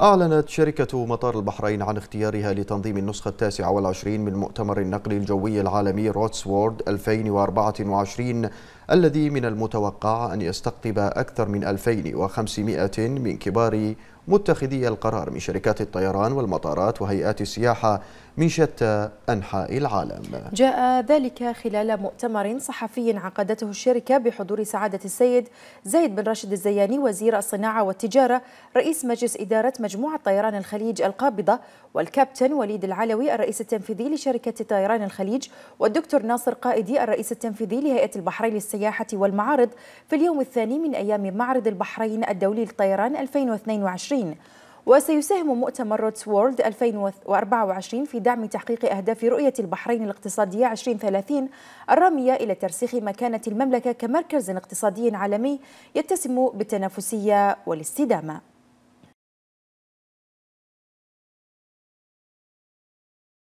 أعلنت شركة مطار البحرين عن اختيارها لتنظيم النسخة التاسعة والعشرين من مؤتمر النقل الجوي العالمي روتسوورد 2024 الذي من المتوقع أن يستقطب أكثر من 2500 من كبار متخذي القرار من شركات الطيران والمطارات وهيئات السياحة من شتى أنحاء العالم. جاء ذلك خلال مؤتمر صحفي عقدته الشركة بحضور سعادة السيد زيد بن راشد الزياني وزير الصناعة والتجارة رئيس مجلس إدارة مجموعة طيران الخليج القابضة والكابتن وليد العلوي الرئيس التنفيذي لشركة طيران الخليج والدكتور ناصر قائدي الرئيس التنفيذي لهيئة البحرين للسياحة والمعارض في اليوم الثاني من أيام معرض البحرين الدولي للطيران 2022 وسيساهم مؤتمر Routes World 2024 في دعم تحقيق أهداف رؤية البحرين الاقتصادية 2030 الرامية إلى ترسيخ مكانة المملكة كمركز اقتصادي عالمي يتسم بالتنافسية والاستدامة.